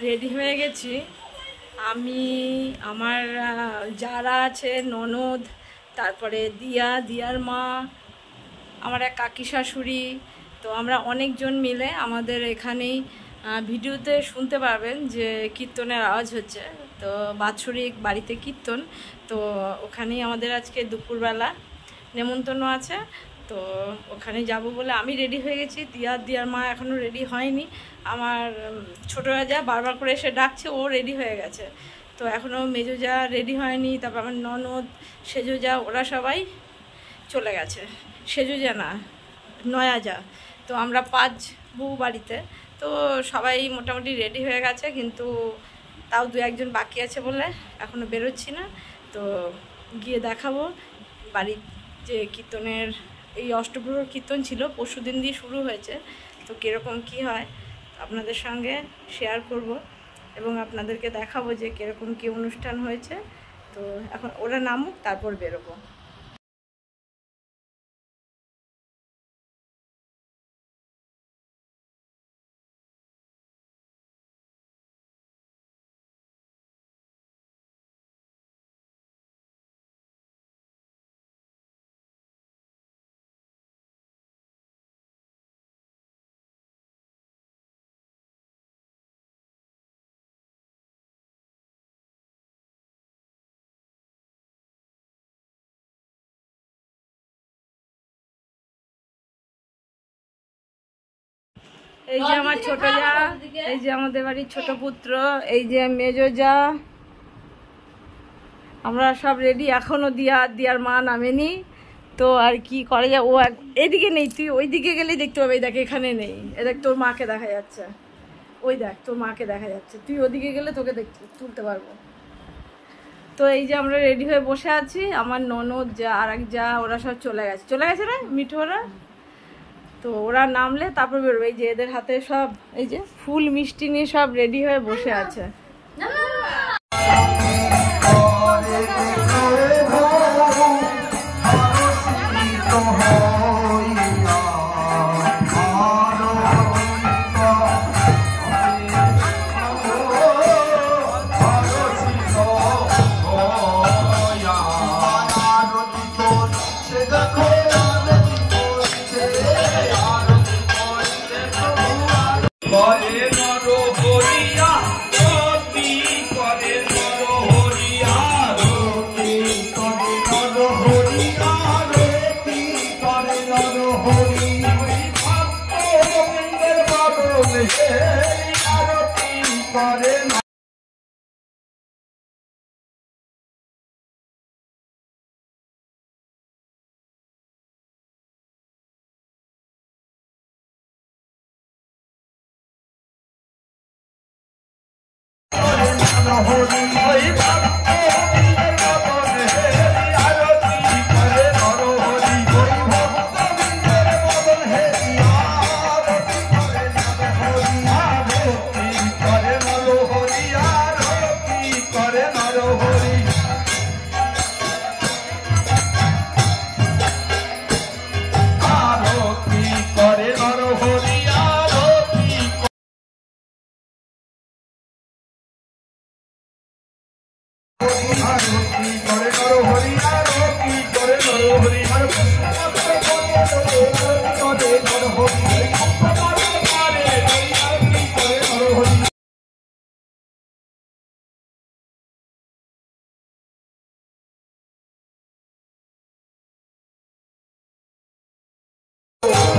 Ready হয়ে গেছি। আমি, আমার যারা আছে, ননদ, তারপরে দিয়া, দিয়ার মা, আমার এক কাকি শাশুড়ি, তো আমরা অনেকজন মিলে আমাদের এখানেই ভিডিওতে শুনতে পারবেন যে কীর্তনের আওয়াজ হচ্ছে। তো বাৎসরিক বাড়িতে কীর্তন, তো ওখানেই আমাদের আজকে দুপুরবেলা নেমন্তন্ন আছে। তো ওখানে যাব বলে আমি রেডি হয়ে গেছি। দিয়ার দিয়ার মা এখনও রেডি হয়নি। আমার ছোট রাজা বারবার করে এসে ডাকছে, ও রেডি হয়ে গেছে। তো এখনও মেজো যা রেডি হয়নি, তারপর আমার ননদ, সেজো যা, ওরা সবাই চলে গেছে। সেজো যা না, নয়া যা। তো আমরা পাঁচ বউ বাড়িতে। তো সবাই মোটামুটি রেডি হয়ে গেছে, কিন্তু তাও দু একজন বাকি আছে বলে এখনও বেরোচ্ছি না। তো গিয়ে দেখাবো বাড়ির যে কীর্তনের এই অষ্টগ্রহ কীর্তন ছিল, পরশু দিন দিয়ে শুরু হয়েছে। তো কীরকম কি হয় আপনাদের সঙ্গে শেয়ার করব এবং আপনাদেরকে দেখাবো যে কীরকম কী অনুষ্ঠান হয়েছে। তো এখন ওরা নামুক, তারপর বেরোবো। এই যে আমার ছোট যা এই যে আমাদের বাড়ির ছোট পুত্র এই যে মেজো যা। আমরা সব রেডি এখনও দিয়া দিয়ার মা নামেনি। তো আর কি করা যায়? ও এদিকে নেই তুই ওই দিকে গেলেই দেখতে পাবি। দেখ এখানে নেই। এ দেখ তোর মাকে দেখা যাচ্ছে। ওই দেখ তোর মাকে দেখা যাচ্ছে। তুই ওদিকে গেলে তোকে দেখতে তুলতে পারব। তো এই যে আমরা রেডি হয়ে বসে আছি। আমার ননদ যা আর এক যা ওরা সব চলে গেছে। চলে গেছে না মিঠু ওরা? তো ওরা নামলে তারপর বেরোবে। এই যে এদের হাতে সব এই যে ফুল মিষ্টি নিয়ে সব রেডি হয়ে বসে আছে। আরতি করে না Hari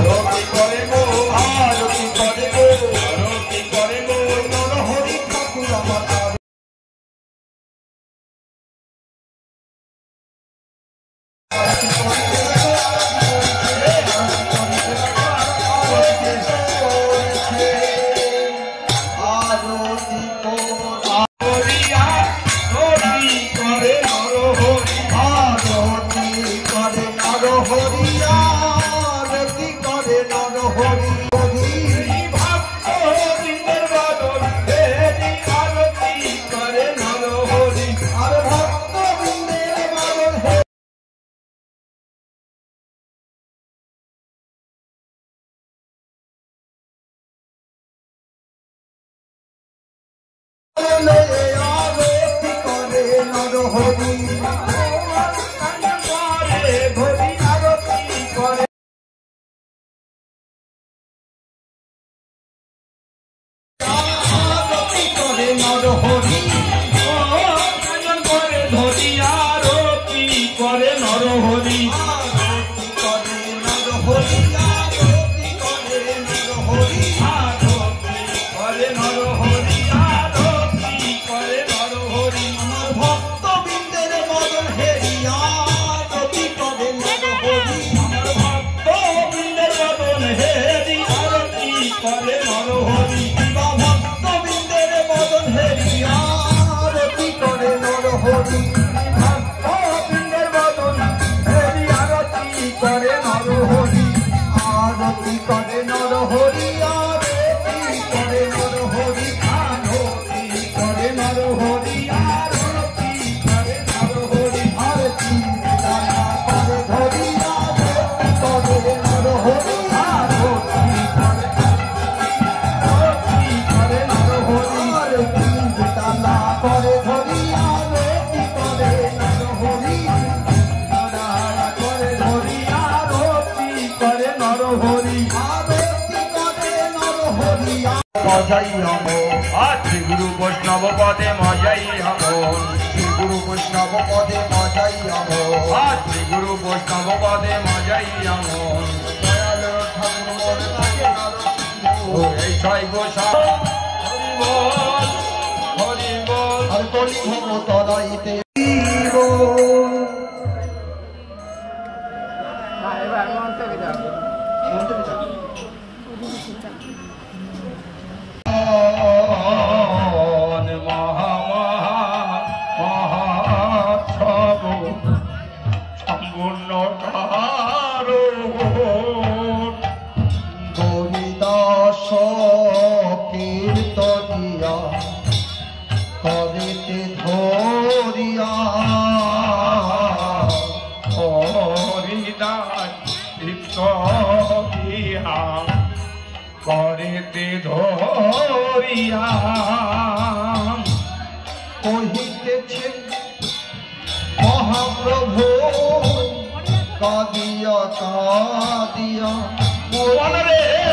Lord, we call him Thank you. Holi মজাই নম। শ্রী গুরু বৈষ্ণব পদে মজাই নম। শ্রী গুরু বৈষ্ণব পদে মজাই নম। শ্রী গুরু বৈষ্ণব পদে মজাই নম। এই ছয় গোসাই। হরিবল হরিবল হরিবল তলাইতে আম কহিতেছে মহাপ্রভু কাদিয়া কাদিয়া পুরাণ রে।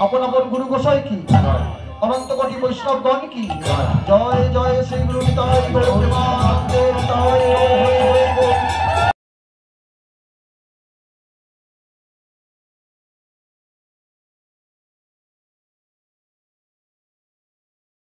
আপন আপন গুরু গোসাই কি? অনন্ত কোটি বৈষ্ণব কি? জয় জয় শ্রী গুরু তাই।